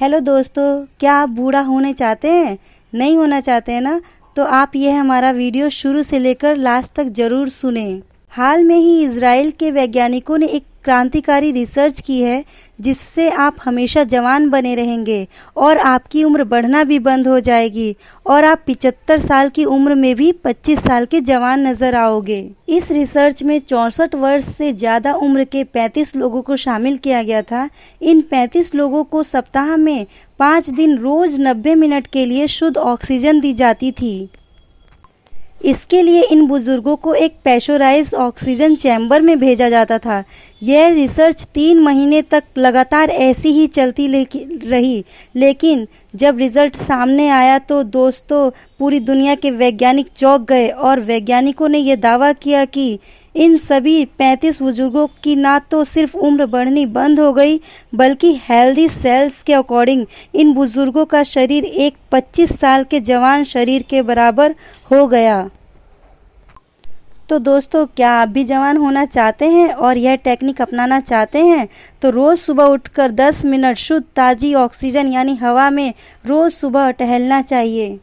Hello दोस्तों, क्या आप बूढ़ा होने चाहते हैं? नहीं होना चाहते हैं ना? तो आप यह हमारा वीडियो शुरू से लेकर लास्ट तक ज़रूर सुने। हाल में ही इसराइल के वैज्ञानिकों ने एक क्रांतिकारी रिसर्च की है, जिससे आप हमेशा जवान बने रहेंगे और आपकी उम्र बढ़ना भी बंद हो जाएगी और आप पिचहत्तर साल की उम्र में भी 25 साल के जवान नज़र आओगे। इस रिसर्च में चौसठ वर्ष से ज़्यादा उम्र के 35 लोगों को शामिल किया गया था। इन 35 लोगों को सप्ताह में पाँच दिन रोज 90 मिनट के लिए शुद्ध ऑक्सीजन दी जाती थी। इसके लिए इन बुज़ुर्गों को एक पैशोराइज ऑक्सीजन चैम्बर में भेजा जाता था। यह रिसर्च तीन महीने तक लगातार ऐसी ही चलती रही, लेकिन जब रिज़ल्ट सामने आया तो दोस्तों, पूरी दुनिया के वैज्ञानिक चौंक गए और वैज्ञानिकों ने यह दावा किया कि इन सभी 35 बुज़ुर्गों की ना तो सिर्फ़ उम्र बढ़नी बंद हो गई, बल्कि हेल्दी सेल्स के अकॉर्डिंग इन बुज़ुर्गों का शरीर एक 25 साल के जवान शरीर के बराबर हो गया। तो दोस्तों, क्या आप भी जवान होना चाहते हैं और यह टेक्निक अपनाना चाहते हैं? तो रोज़ सुबह उठकर 10 मिनट शुद्ध ताज़ी ऑक्सीजन यानी हवा में रोज़ सुबह टहलना चाहिए।